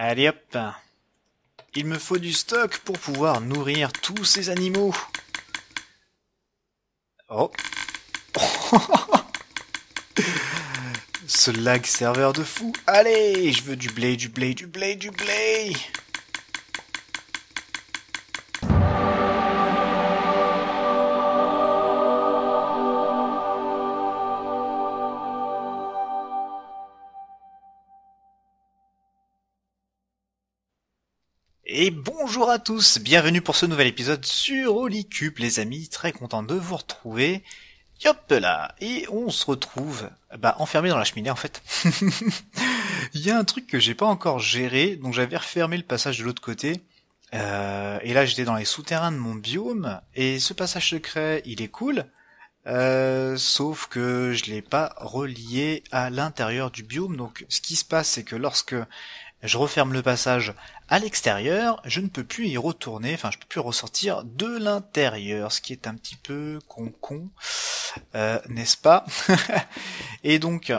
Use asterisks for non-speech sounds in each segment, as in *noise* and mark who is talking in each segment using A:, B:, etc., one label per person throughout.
A: Allez hop Il me faut du stock pour pouvoir nourrir tous ces animaux. Oh *laughs* Ce lag serveur de fou. Allez, je veux du blé, du blé, du blé, du blé. Et bonjour à tous, bienvenue pour ce nouvel épisode sur Holycube les amis, très content de vous retrouver. Hop là Et on se retrouve bah, enfermé dans la cheminée en fait. *laughs* Il y a un truc que j'ai pas encore géré, donc j'avais refermé le passage de l'autre côté. Euh, et là j'étais dans les souterrains de mon biome, et ce passage secret il est cool, euh, sauf que je l'ai pas relié à l'intérieur du biome, donc ce qui se passe c'est que lorsque je referme le passage à l'extérieur, je ne peux plus y retourner, enfin je peux plus ressortir de l'intérieur, ce qui est un petit peu con con, euh, n'est-ce pas *laughs* Et donc,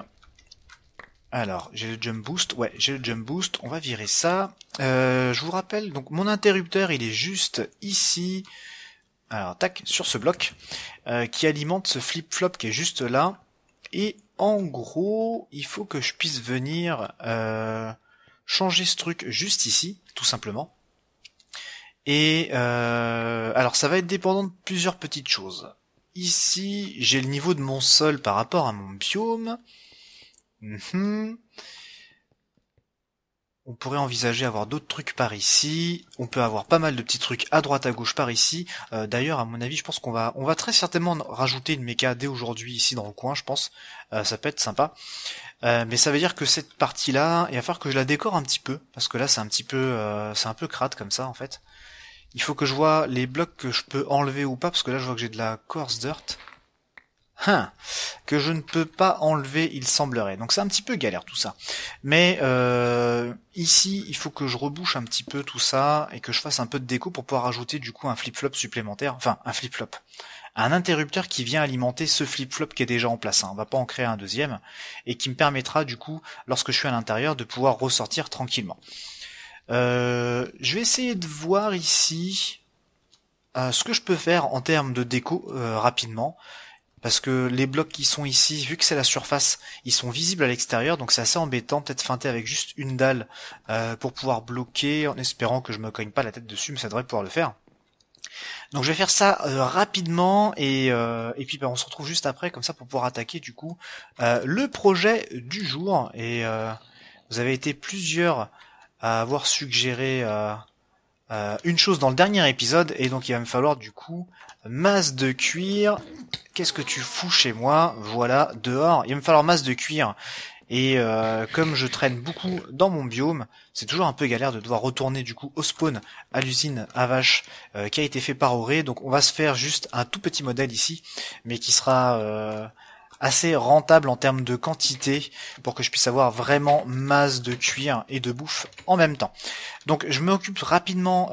A: alors j'ai le jump boost, ouais j'ai le jump boost, on va virer ça. Euh, je vous rappelle, donc mon interrupteur il est juste ici, alors tac, sur ce bloc, euh, qui alimente ce flip-flop qui est juste là, et en gros il faut que je puisse venir... Euh, changer ce truc juste ici, tout simplement. Et euh, alors ça va être dépendant de plusieurs petites choses. Ici, j'ai le niveau de mon sol par rapport à mon biome. Mhm. On pourrait envisager avoir d'autres trucs par ici. On peut avoir pas mal de petits trucs à droite à gauche par ici. Euh, d'ailleurs, à mon avis, je pense qu'on va, on va très certainement rajouter une méca dès aujourd'hui ici dans le coin, je pense. Euh, ça peut être sympa. Euh, mais ça veut dire que cette partie-là, il va falloir que je la décore un petit peu, parce que là c'est un petit peu, euh, c'est un peu crade comme ça en fait. Il faut que je vois les blocs que je peux enlever ou pas, parce que là je vois que j'ai de la coarse dirt. Hein, que je ne peux pas enlever, il semblerait. Donc c'est un petit peu galère tout ça. Mais euh, ici, il faut que je rebouche un petit peu tout ça et que je fasse un peu de déco pour pouvoir ajouter du coup un flip-flop supplémentaire. Enfin, un flip-flop un interrupteur qui vient alimenter ce flip-flop qui est déjà en place. Hein. On va pas en créer un deuxième et qui me permettra du coup, lorsque je suis à l'intérieur, de pouvoir ressortir tranquillement. Euh, je vais essayer de voir ici euh, ce que je peux faire en termes de déco rapidement. Parce que les blocs qui sont ici, vu que c'est la surface, ils sont visibles à l'extérieur, donc c'est assez embêtant, peut-être feinter avec juste une dalle pour pouvoir bloquer, en espérant que je me cogne pas la tête dessus, mais ça devrait pouvoir le faire. Donc je vais faire ça euh, rapidement et, euh, et puis bah, on se retrouve juste après comme ça pour pouvoir attaquer du coup euh, le projet du jour. Et vous avez été plusieurs à avoir suggéré une chose dans le dernier épisode et donc il va me falloir du coup masse de cuir. Qu'est-ce que tu fous chez moi? Voilà, dehors. Il va me falloir masse de cuir. Et euh, comme je traîne beaucoup dans mon biome, c'est toujours un peu galère de devoir retourner du coup au spawn à l'usine à vache euh, qui a été fait par Auré. Donc on va se faire juste un tout petit modèle ici, mais qui sera euh, assez rentable en termes de quantité pour que je puisse avoir vraiment masse de cuir et de bouffe en même temps. Donc je m'occupe rapidement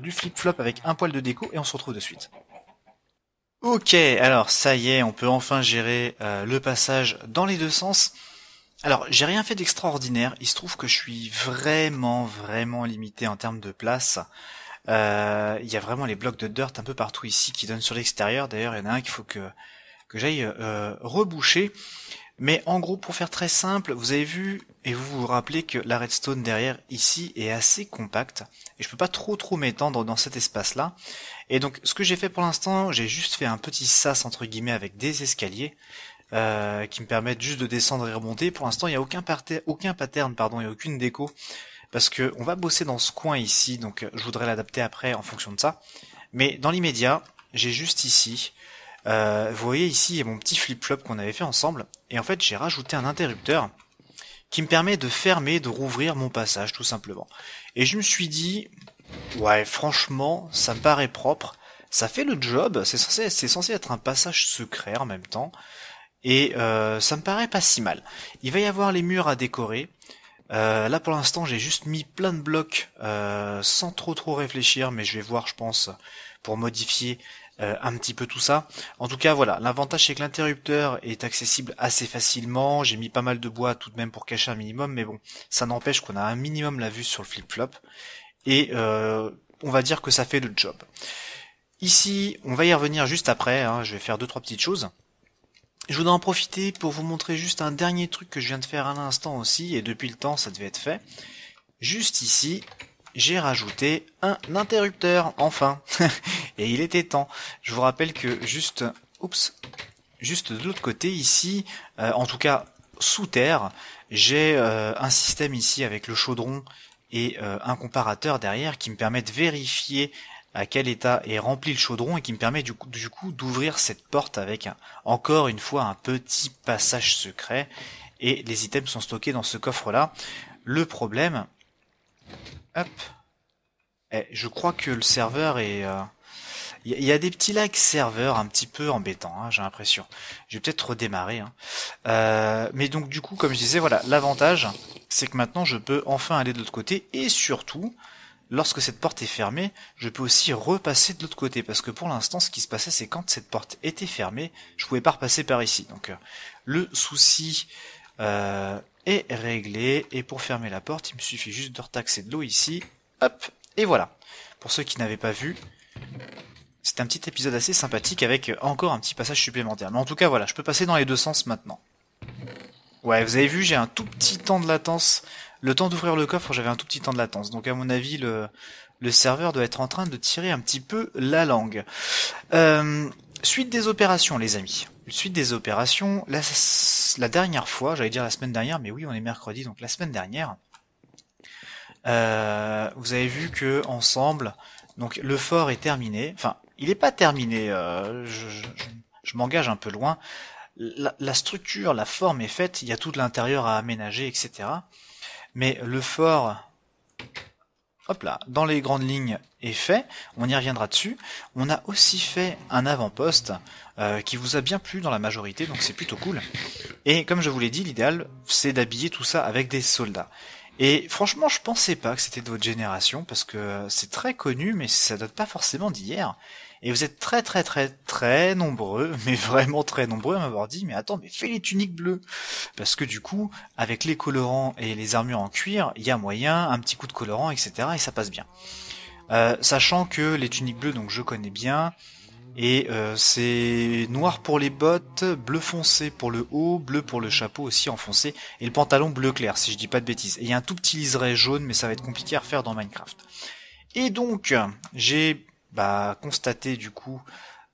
A: du flip-flop avec un poil de déco et on se retrouve de suite. Ok, alors ça y est, on peut enfin gérer le passage dans les deux sens. Alors, j'ai rien fait d'extraordinaire. Il se trouve que je suis vraiment, vraiment limité en termes de place. Euh, il y a vraiment les blocs de dirt un peu partout ici qui donnent sur l'extérieur. D'ailleurs, il y en a un qu'il faut que, que j'aille euh, reboucher. Mais en gros, pour faire très simple, vous avez vu et vous vous rappelez que la redstone derrière ici est assez compacte et je peux pas trop trop m'étendre dans cet espace-là. Et donc, ce que j'ai fait pour l'instant, j'ai juste fait un petit sas entre guillemets avec des escaliers. Euh, qui me permettent juste de descendre et remonter. Pour l'instant, il n'y a aucun, aucun pattern, pardon, a aucune déco, parce que on va bosser dans ce coin ici, donc euh, je voudrais l'adapter après en fonction de ça. Mais dans l'immédiat, j'ai juste ici, euh, vous voyez ici, mon petit flip-flop qu'on avait fait ensemble, et en fait, j'ai rajouté un interrupteur qui me permet de fermer, de rouvrir mon passage, tout simplement. Et je me suis dit, ouais, franchement, ça me paraît propre, ça fait le job, c'est censé, c'est censé être un passage secret en même temps. Et euh, ça me paraît pas si mal. Il va y avoir les murs à décorer. Euh, là pour l'instant j'ai juste mis plein de blocs euh, sans trop trop réfléchir, mais je vais voir je pense pour modifier euh, un petit peu tout ça. En tout cas, voilà, l'avantage c'est que l'interrupteur est accessible assez facilement. J'ai mis pas mal de bois tout de même pour cacher un minimum, mais bon, ça n'empêche qu'on a un minimum la vue sur le flip-flop. Et euh, on va dire que ça fait le job. Ici, on va y revenir juste après, hein, je vais faire deux trois petites choses. Je voudrais en profiter pour vous montrer juste un dernier truc que je viens de faire à l'instant aussi, et depuis le temps ça devait être fait. Juste ici, j'ai rajouté un interrupteur, enfin. *laughs* et il était temps. Je vous rappelle que juste, oups, juste de l'autre côté ici, euh, en tout cas sous terre, j'ai euh, un système ici avec le chaudron et euh, un comparateur derrière qui me permet de vérifier à quel état est rempli le chaudron et qui me permet du coup, du coup d'ouvrir cette porte avec encore une fois un petit passage secret et les items sont stockés dans ce coffre là. Le problème, Hop. Eh, je crois que le serveur est... Il euh, y, a des petits lags serveurs un petit peu embêtants, hein, j'ai l'impression. Je vais peut-être redémarrer. Hein. Euh, mais donc du coup, comme je disais, voilà, l'avantage, c'est que maintenant je peux enfin aller de l'autre côté, et surtout, lorsque cette porte est fermée, je peux aussi repasser de l'autre côté, parce que pour l'instant, ce qui se passait, c'est quand cette porte était fermée, je pouvais pas repasser par ici. Donc euh, le souci est réglé. Et pour fermer la porte, il me suffit juste de retaxer de l'eau ici. Hop, et voilà. Pour ceux qui n'avaient pas vu, c'est un petit épisode assez sympathique avec encore un petit passage supplémentaire. Mais en tout cas, voilà, je peux passer dans les deux sens maintenant. Ouais, vous avez vu, j'ai un tout petit temps de latence. Le temps d'ouvrir le coffre, j'avais un tout petit temps de latence. Donc à mon avis, le, le serveur doit être en train de tirer un petit peu la langue. Euh, suite des opérations, les amis suite des opérations. La, la dernière fois, j'allais dire la semaine dernière, mais oui, on est mercredi, donc la semaine dernière, euh, vous avez vu que ensemble, donc le fort est terminé. Enfin, il n'est pas terminé. Euh, je, je, m'engage un peu loin. La, la, structure, la forme est faite. Il y a tout l'intérieur à aménager, etc. Mais le fort hop là, dans les grandes lignes est fait, on y reviendra dessus. On a aussi fait un avant-poste euh, qui vous a bien plu dans la majorité, donc c'est plutôt cool. Et comme je vous l'ai dit, l'idéal c'est d'habiller tout ça avec des soldats. Et franchement, je pensais pas que c'était de votre génération, parce que c'est très connu, mais ça date pas forcément d'hier. Et vous êtes très très très très nombreux, *laughs* mais vraiment très nombreux à m'avoir dit, mais attends, mais fais les tuniques bleues Parce que du coup, avec les colorants et les armures en cuir, il y a moyen, un petit coup de colorant, etc. et ça passe bien. Euh, sachant que les tuniques bleues, donc je connais bien, et euh, c'est noir pour les bottes, bleu foncé pour le haut, bleu pour le chapeau aussi enfoncé, et le pantalon bleu clair, si je dis pas de bêtises. Et il y a un tout petit liseré jaune, mais ça va être compliqué à refaire dans Minecraft. Et donc, j'ai bah, constater du coup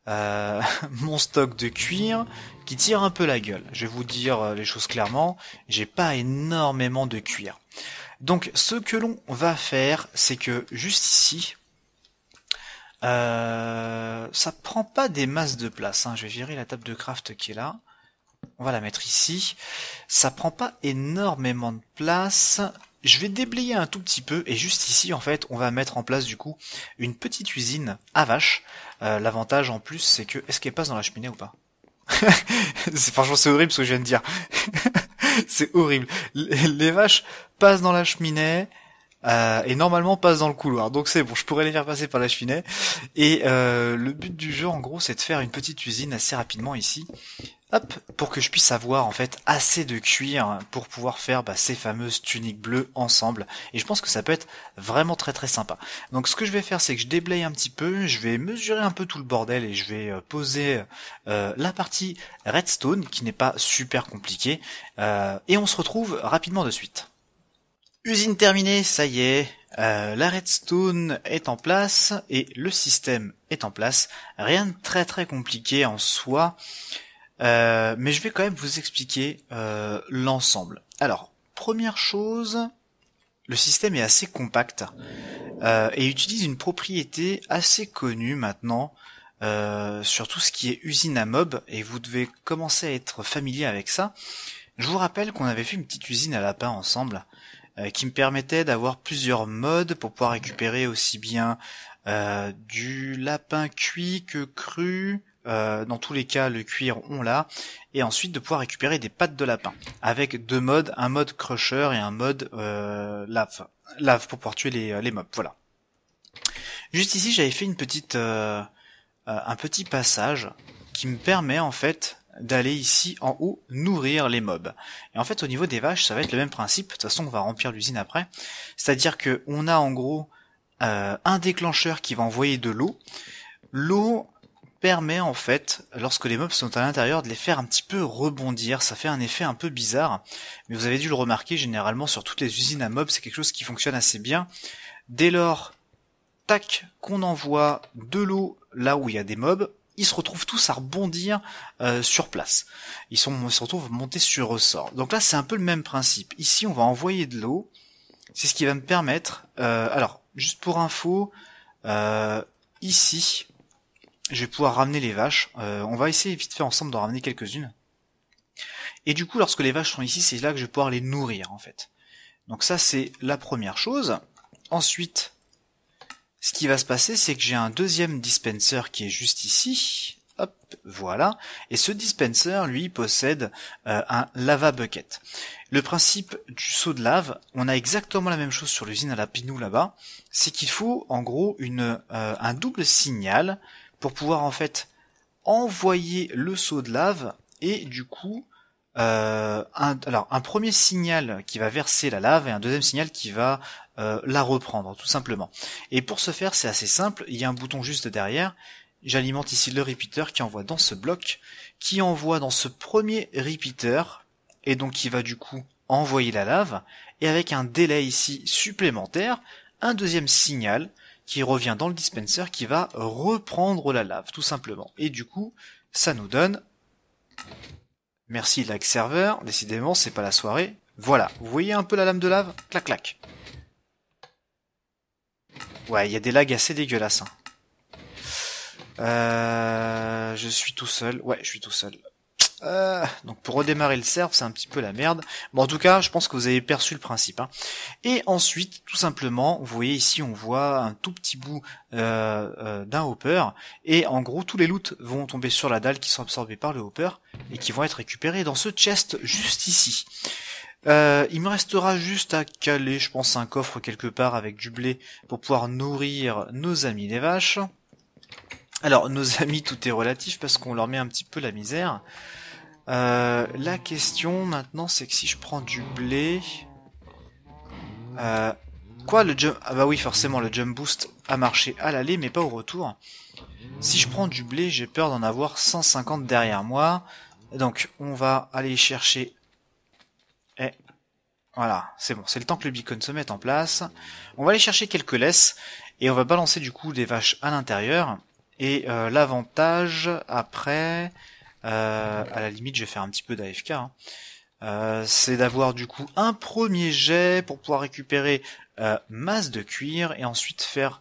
A: euh, *laughs* mon stock de cuir qui tire un peu la gueule. Je vais vous dire euh, les choses clairement, j'ai pas énormément de cuir. Donc ce que l'on va faire, c'est que juste ici, euh, ça prend pas des masses de place. Hein. Je vais virer la table de craft qui est là. On va la mettre ici. Ça prend pas énormément de place je vais déblayer un tout petit peu et juste ici en fait on va mettre en place du coup une petite usine à vache. Euh, l'avantage en plus c'est que est-ce qu'elle passe dans la cheminée ou pas? *laughs* Franchement c'est horrible ce que je viens de dire. *laughs* c'est horrible. Les vaches passent dans la cheminée. Euh, et normalement passent dans le couloir. Donc c'est bon, je pourrais les faire passer par la cheminée. Et euh, le but du jeu en gros c'est de faire une petite usine assez rapidement ici hop, pour que je puisse avoir en fait assez de cuir pour pouvoir faire bah, ces fameuses tuniques bleues ensemble. Et je pense que ça peut être vraiment très très sympa. Donc ce que je vais faire, c'est que je déblaye un petit peu, je vais mesurer un peu tout le bordel et je vais euh, poser la partie redstone qui n'est pas super compliquée. Et on se retrouve rapidement de suite. Usine terminée, ça y est, la redstone est en place et le système est en place. Rien de très très compliqué en soi. Euh, mais je vais quand même vous expliquer euh, l'ensemble. Alors, première chose, le système est assez compact euh, et utilise une propriété assez connue maintenant sur tout ce qui est usine à mob et vous devez commencer à être familier avec ça. Je vous rappelle qu'on avait fait une petite usine à lapin ensemble qui me permettait d'avoir plusieurs modes pour pouvoir récupérer aussi bien du lapin cuit que cru, euh, dans tous les cas le cuir on l'a, et ensuite de pouvoir récupérer des pattes de lapin, avec deux modes, un mode crusher et un mode euh, lave, lave pour pouvoir tuer les, les mobs, voilà. Juste ici j'avais fait une petite euh, un petit passage qui me permet en fait d'aller ici en haut nourrir les mobs. Et en fait au niveau des vaches ça va être le même principe, de toute façon on va remplir l'usine après. C'est-à-dire que on a en gros euh, un déclencheur qui va envoyer de l'eau. L'eau permet en fait, lorsque les mobs sont à l'intérieur, de les faire un petit peu rebondir. Ça fait un effet un peu bizarre, mais vous avez dû le remarquer, généralement sur toutes les usines à mobs, c'est quelque chose qui fonctionne assez bien. Dès lors, tac, qu'on envoie de l'eau là où il y a des mobs, ils se retrouvent tous à rebondir euh, sur place. Ils, sont, ils se retrouvent montés sur ressort. Donc là, c'est un peu le même principe. Ici, on va envoyer de l'eau. C'est ce qui va me permettre... Euh, alors, juste pour info, euh, ici, je vais pouvoir ramener les vaches. on va essayer vite fait ensemble d'en ramener quelques-unes. Et du coup, lorsque les vaches sont ici, c'est là que je vais pouvoir les nourrir, en fait. Donc ça, c'est la première chose. Ensuite, ce qui va se passer, c'est que j'ai un deuxième dispenser qui est juste ici. Hop, voilà. Et ce dispenser, lui, possède euh, un lava bucket. Le principe du seau de lave, on a exactement la même chose sur l'usine à la Pinou là-bas. C'est qu'il faut, en gros, une, euh, un double signal pour pouvoir, en fait, envoyer le seau de lave et, du coup, euh, un, alors un premier signal qui va verser la lave et un deuxième signal qui va euh, la reprendre tout simplement. Et pour ce faire c'est assez simple, il y a un bouton juste derrière, j'alimente ici le repeater qui envoie dans ce bloc, qui envoie dans ce premier repeater et donc qui va du coup envoyer la lave et avec un délai ici supplémentaire, un deuxième signal qui revient dans le dispenser qui va reprendre la lave tout simplement. Et du coup ça nous donne Merci like serveur, décidément c'est pas la soirée. Voilà, vous voyez un peu la lame de lave? Clac clac. Ouais, il y a des lags assez dégueulasses. Hein. Euh, je suis tout seul. Ouais, je suis tout seul. Euh, donc pour redémarrer le serve, c'est un petit peu la merde. Bon, en tout cas, je pense que vous avez perçu le principe. Hein. Et ensuite, tout simplement, vous voyez ici, on voit un tout petit bout euh, euh, d'un hopper. Et en gros, tous les loots vont tomber sur la dalle qui sont absorbés par le hopper et qui vont être récupérés dans ce chest juste ici. il me restera juste à caler, je pense, un coffre quelque part avec du blé pour pouvoir nourrir nos amis les vaches. Alors, nos *laughs* amis, tout est relatif parce qu'on leur met un petit peu la misère. Euh, la question maintenant, c'est que si je prends du blé... Euh, quoi, le jump... Ah bah oui, forcément, le jump boost a marché à l'aller, mais pas au retour. Si je prends du blé, j'ai peur d'en avoir 150 derrière moi. Donc, on va aller chercher... Eh, voilà, c'est bon, c'est le temps que le beacon se mette en place. On va aller chercher quelques laisses, et on va balancer du coup des vaches à l'intérieur. Et euh, l'avantage, après... Euh, à la limite, je vais faire un petit peu d'AFK. Hein. Euh, c'est d'avoir du coup un premier jet pour pouvoir récupérer euh, masse de cuir et ensuite faire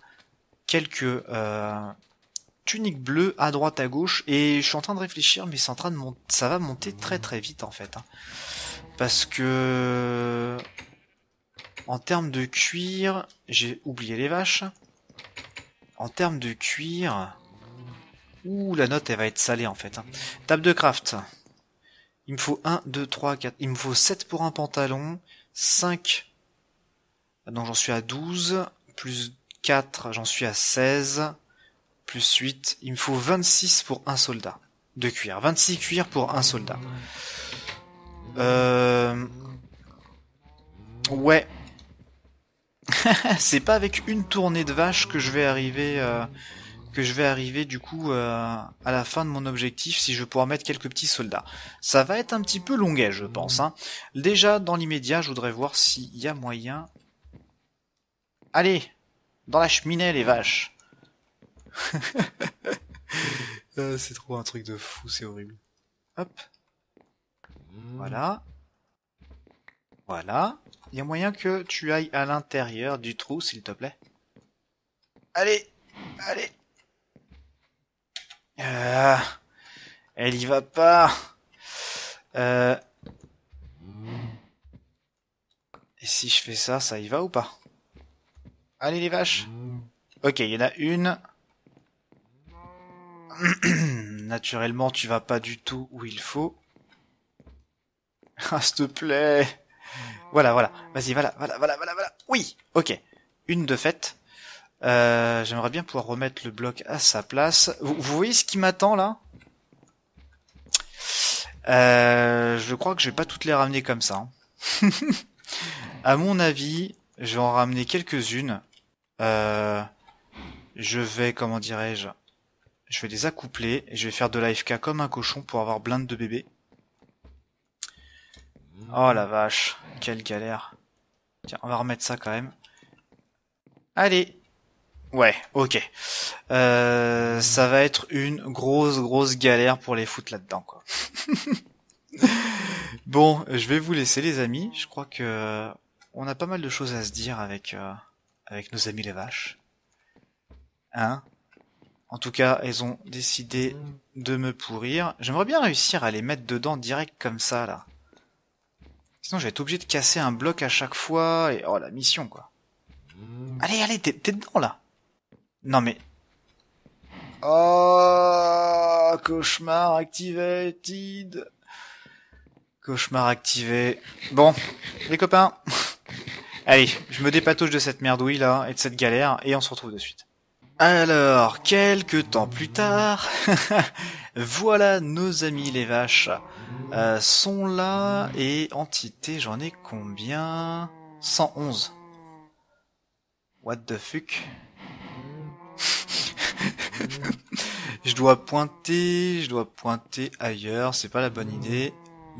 A: quelques euh, tuniques bleues à droite à gauche et je suis en train de réfléchir mais c'est en train de monter ça va monter très très vite en fait hein. parce que en termes de cuir j'ai oublié les vaches en termes de cuir Ouh, la note, elle va être salée, en fait. Hein. Table de craft. Il me faut 1, 2, 3, 4. Il me faut 7 pour un pantalon. 5. Donc j'en suis à 12. Plus 4, j'en suis à 16. Plus 8. Il me faut 26 pour un soldat. De cuir. 26 cuir pour un soldat. Euh... Ouais. *laughs* C'est pas avec une tournée de vache que je vais arriver... Euh que je vais arriver du coup euh, à la fin de mon objectif si je pouvoir mettre quelques petits soldats. Ça va être un petit peu longuet je pense. Hein. Déjà dans l'immédiat je voudrais voir s'il y a moyen... Allez Dans la cheminée les vaches *laughs* euh, C'est trop un truc de fou, c'est horrible. Hop. Voilà. Voilà. Il y a moyen que tu ailles à l'intérieur du trou, s'il te plaît. Allez Allez euh, elle y va pas. Euh, et si je fais ça, ça y va ou pas? Allez les vaches. Ok, il y en a une. *clears throat* Naturellement, tu vas pas du tout où il faut. *laughs* Ah, s'il te plaît. Voilà, voilà. Vas-y, voilà, voilà, voilà, voilà, voilà. Oui, ok. Une de fait. Euh, J'aimerais bien pouvoir remettre le bloc à sa place. Vous, vous voyez ce qui m'attend là? Euh, Je crois que je vais pas toutes les ramener comme ça. hein. *laughs* à mon avis, je vais en ramener quelques-unes. Euh, je vais, comment dirais-je Je vais les accoupler et je vais faire de l'AFK comme un cochon pour avoir blinde de bébés. Oh la vache, quelle galère. Tiens, on va remettre ça quand même. Allez. Ouais, ok. Euh, ça va être une grosse, grosse galère pour les foutre là-dedans, quoi. *laughs* bon, je vais vous laisser, les amis. Je crois que on a pas mal de choses à se dire avec euh, avec nos amis les vaches. Hein? En tout cas, elles ont décidé de me pourrir. J'aimerais bien réussir à les mettre dedans direct comme ça, là. Sinon, je vais être obligé de casser un bloc à chaque fois, et oh, la mission, quoi. Allez, allez, t'es t'es dedans, là Non, mais... Oh, cauchemar activated Cauchemar activé. Bon, les copains, *laughs* allez, je me dépatouche de cette merdouille, là, et de cette galère, et on se retrouve de suite. Alors, quelques temps plus tard, *laughs* voilà nos amis les vaches euh, sont là et entité, j'en ai combien? 111. What the fuck? Je dois pointer, je dois pointer ailleurs, c'est pas la bonne idée.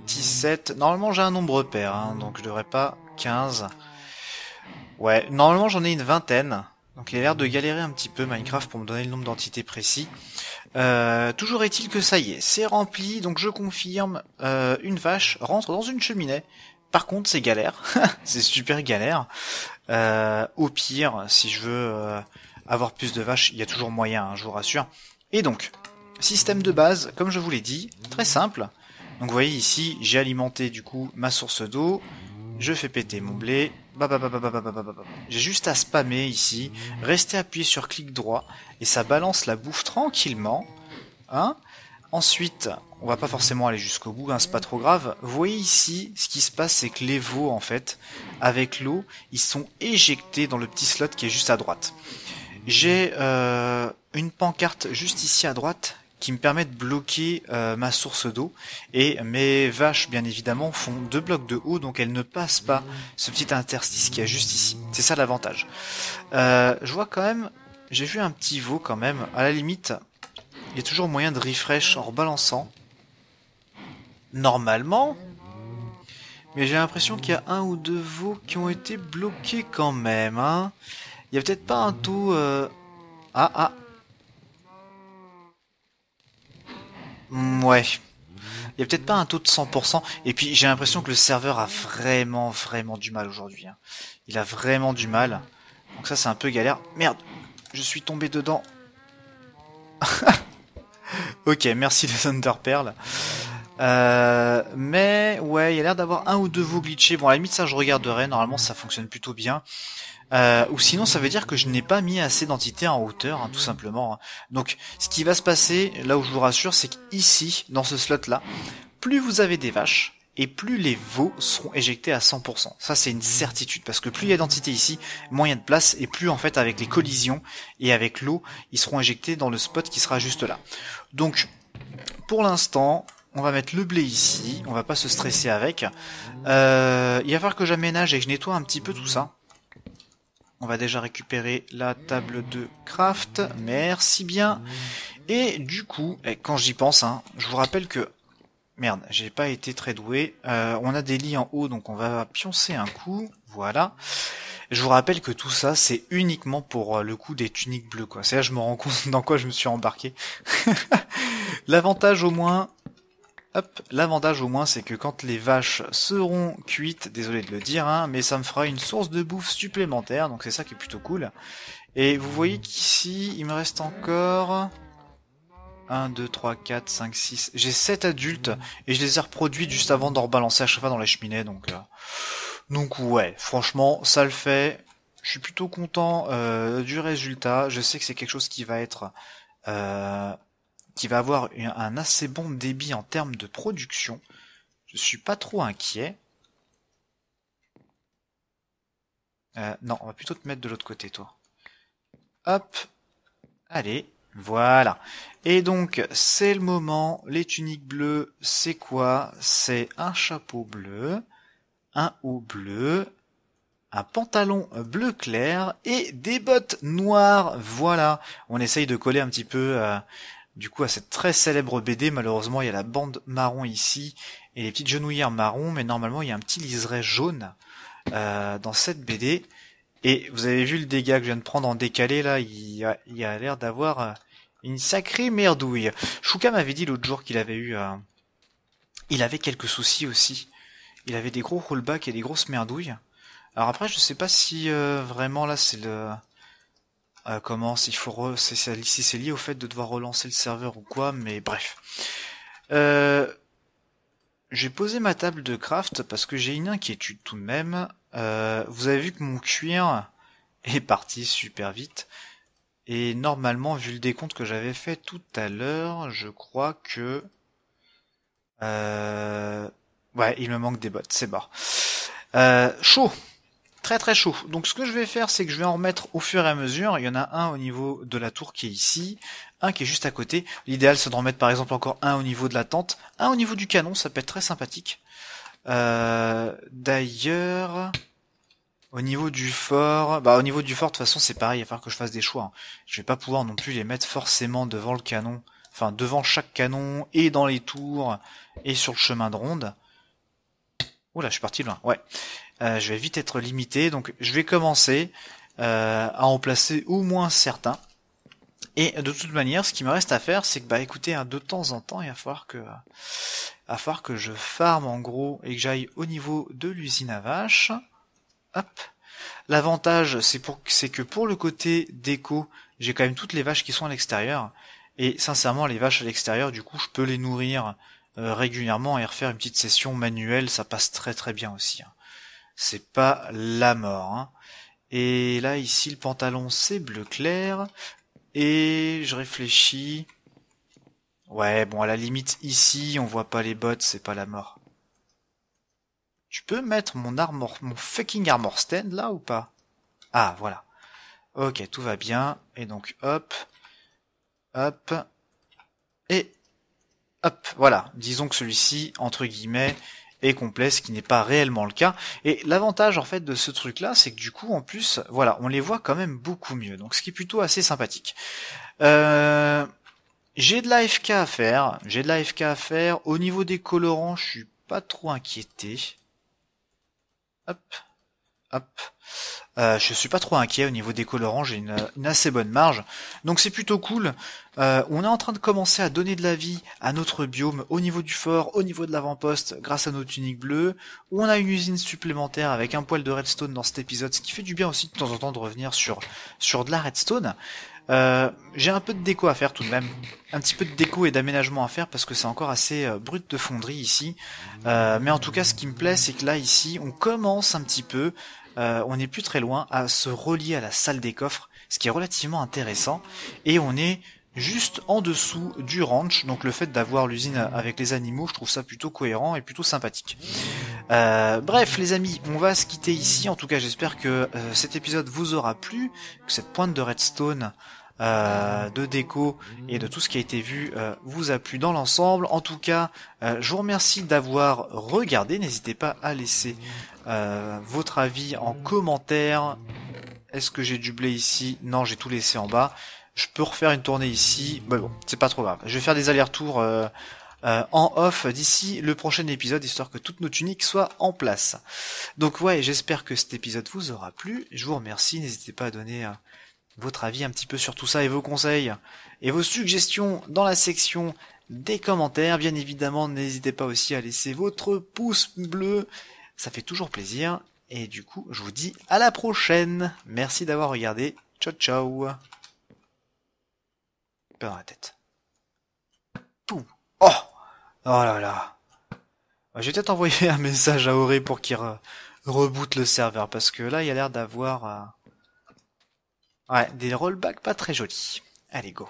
A: 17. Normalement j'ai un nombre pair, hein, donc je devrais pas 15. Ouais, normalement j'en ai une vingtaine. Donc il a l'air de galérer un petit peu Minecraft pour me donner le nombre d'entités précis. Euh, toujours est-il que ça y est, c'est rempli, donc je confirme, euh, une vache rentre dans une cheminée. Par contre c'est galère, *laughs* c'est super galère. Euh, au pire, si je veux euh, avoir plus de vaches, il y a toujours moyen, hein, je vous rassure. Et donc, système de base, comme je vous l'ai dit, très simple. Donc vous voyez ici, j'ai alimenté du coup ma source d'eau, je fais péter mon blé, j'ai juste à spammer ici, rester appuyé sur clic droit, et ça balance la bouffe tranquillement. Hein Ensuite, on va pas forcément aller jusqu'au bout, hein, c'est pas trop grave. Vous voyez ici, ce qui se passe, c'est que les veaux, en fait, avec l'eau, ils sont éjectés dans le petit slot qui est juste à droite. J'ai euh, une pancarte juste ici à droite qui me permet de bloquer euh, ma source d'eau et mes vaches bien évidemment font deux blocs de haut donc elles ne passent pas ce petit interstice qui est juste ici. C'est ça l'avantage. Euh, je vois quand même, j'ai vu un petit veau quand même, à la limite, il y a toujours moyen de refresh en rebalançant. Normalement. Mais j'ai l'impression qu'il y a un ou deux veaux qui ont été bloqués quand même. Hein. Il y a peut-être pas un taux... Euh... Ah, ah, Mm, Ouais. Il y a peut-être pas un taux de 100%. Et puis j'ai l'impression que le serveur a vraiment, vraiment du mal aujourd'hui. hein. Il a vraiment du mal. Donc ça c'est un peu galère. Merde, je suis tombé dedans. *laughs* ok, merci les Underpearl. Euh, mais ouais, il y a l'air d'avoir un ou deux veaux glitchés. Bon, à la limite ça je regarderai. Normalement ça fonctionne plutôt bien. Euh, ou sinon ça veut dire que je n'ai pas mis assez d'entités en hauteur, hein, tout simplement. hein. Donc ce qui va se passer, là où je vous rassure, c'est qu'ici, dans ce slot là, plus vous avez des vaches, et plus les veaux seront éjectés à 100%. Ça c'est une certitude, parce que plus il y a d'entités ici, moins il y a de place, et plus en fait avec les collisions et avec l'eau, ils seront éjectés dans le spot qui sera juste là. Donc, pour l'instant, on va mettre le blé ici, on va pas se stresser avec. Euh, il va falloir que j'aménage et que je nettoie un petit peu tout ça. On va déjà récupérer la table de craft. Merci bien. Et du coup, eh, quand j'y pense, hein, je vous rappelle que... Merde, j'ai pas été très doué. Euh, on a des lits en haut, donc on va pioncer un coup. Voilà. Je vous rappelle que tout ça, c'est uniquement pour euh, le coup des tuniques bleues, quoi. C'est là je me rends compte dans quoi je me suis embarqué. *laughs* L'avantage au moins, Hop, l'avantage au moins c'est que quand les vaches seront cuites, désolé de le dire, hein, mais ça me fera une source de bouffe supplémentaire, donc c'est ça qui est plutôt cool. Et vous voyez qu'ici, il me reste encore 1, 2, 3, 4, 5, 6. J'ai 7 adultes et je les ai reproduites juste avant d'en rebalancer à chaque fois dans la cheminée, donc... euh, Donc ouais, franchement, ça le fait. Je suis plutôt content euh, du résultat. Je sais que c'est quelque chose qui va être... euh, qui va avoir un assez bon débit en termes de production. Je suis pas trop inquiet. Euh, non, on va plutôt te mettre de l'autre côté, toi. Hop. Allez, voilà. Et donc, c'est le moment. Les tuniques bleues, c'est quoi? C'est un chapeau bleu, un haut bleu, un pantalon bleu clair et des bottes noires. Voilà. On essaye de coller un petit peu, euh, du coup, à cette très célèbre BD. Malheureusement, il y a la bande marron ici et les petites genouillères marron, mais normalement, il y a un petit liseré jaune euh, dans cette BD. Et vous avez vu le dégât que je viens de prendre en décalé là, il a, a l'air d'avoir euh, une sacrée merdouille. Shuka m'avait dit l'autre jour qu'il avait eu... Euh, il avait quelques soucis aussi. Il avait des gros rollbacks et des grosses merdouilles. Alors après, je sais pas si euh, vraiment là c'est le... comment, s'il faut re... si c'est lié au fait de devoir relancer le serveur ou quoi, mais bref. J'ai posé ma table de craft parce que j'ai une inquiétude tout de même. Euh, vous avez vu que mon cuir est parti super vite. Et normalement, vu le décompte que j'avais fait tout à l'heure, je crois que... Euh... Ouais, il me manque des bottes, c'est bon. Euh, chaud Très très chaud. Donc ce que je vais faire, c'est que je vais en remettre au fur et à mesure. Il y en a un au niveau de la tour qui est ici, un qui est juste à côté. L'idéal, c'est de remettre par exemple encore un au niveau de la tente, un au niveau du canon, ça peut être très sympathique. Euh, d'ailleurs, au niveau du fort, bah au niveau du fort, de toute façon, c'est pareil, il va falloir que je fasse des choix. Hein. Je vais pas pouvoir non plus les mettre forcément devant le canon, enfin devant chaque canon et dans les tours et sur le chemin de ronde. Oula, je suis parti loin. Ouais. Euh, je vais vite être limité, donc je vais commencer euh, à en placer au moins certains. Et de toute manière, ce qui me reste à faire, c'est que bah écoutez, hein, de temps en temps, il va falloir que, va falloir que je farme en gros et que j'aille au niveau de l'usine à vaches. Hop. L'avantage, c'est pour, c'est que pour le côté déco, j'ai quand même toutes les vaches qui sont à l'extérieur. Et sincèrement, les vaches à l'extérieur, du coup, je peux les nourrir euh, régulièrement et refaire une petite session manuelle, ça passe très très bien aussi. Hein c'est pas la mort. Hein. Et là, ici, le pantalon, c'est bleu clair. Et je réfléchis. Ouais, bon, à la limite, ici, on voit pas les bottes, c'est pas la mort. Tu peux mettre mon armor, mon fucking armor stand là ou pas? Ah, voilà. Ok, tout va bien. Et donc, hop, hop, et hop, voilà. Disons que celui-ci, entre guillemets, est complet, ce qui n'est pas réellement le cas. Et l'avantage en fait de ce truc là, c'est que du coup en plus, voilà, on les voit quand même beaucoup mieux. Donc ce qui est plutôt assez sympathique. Euh, j'ai de l'AFK à faire, j'ai de l'AFK à faire. Au niveau des colorants, je suis pas trop inquiété. Hop, hop. Euh, je suis pas trop inquiet au niveau des colorants, j'ai une, assez bonne marge. Donc c'est plutôt cool. Euh, on est en train de commencer à donner de la vie à notre biome au niveau du fort, au niveau de l'avant-poste, grâce à nos tuniques bleues. On a une usine supplémentaire avec un poil de redstone dans cet épisode, ce qui fait du bien aussi de temps en temps de revenir sur, sur de la redstone. Euh, j'ai un peu de déco à faire tout de même, un petit peu de déco et d'aménagement à faire parce que c'est encore assez brut de fonderie ici. mais en tout cas, ce qui me plaît, c'est que là ici, on commence un petit peu euh, on n'est plus très loin à se relier à la salle des coffres, ce qui est relativement intéressant. Et on est juste en dessous du ranch, donc le fait d'avoir l'usine avec les animaux, je trouve ça plutôt cohérent et plutôt sympathique. Euh, bref les amis, on va se quitter ici, en tout cas j'espère que euh, cet épisode vous aura plu, que cette pointe de redstone euh, de déco et de tout ce qui a été vu euh, vous a plu dans l'ensemble. En tout cas, euh, je vous remercie d'avoir regardé. N'hésitez pas à laisser votre avis en commentaire. Est-ce que j'ai du blé ici? Non, j'ai tout laissé en bas. Je peux refaire une tournée ici. Mais bon, c'est pas trop grave. Je vais faire des allers-retours en off d'ici le prochain épisode, histoire que toutes nos tuniques soient en place. Donc ouais, j'espère que cet épisode vous aura plu. Je vous remercie. N'hésitez pas à donner votre avis un petit peu sur tout ça et vos conseils et vos suggestions dans la section des commentaires. Bien évidemment, n'hésitez pas aussi à laisser votre pouce bleu. Ça fait toujours plaisir. Et du coup, je vous dis à la prochaine. Merci d'avoir regardé. Ciao ciao. Pas dans la tête. Oh Oh là là Je vais peut-être envoyer un message à Auré pour qu'il reboot le serveur, parce que là, il a l'air d'avoir... Euh, Ouais, des rollbacks pas très jolis. Allez, go.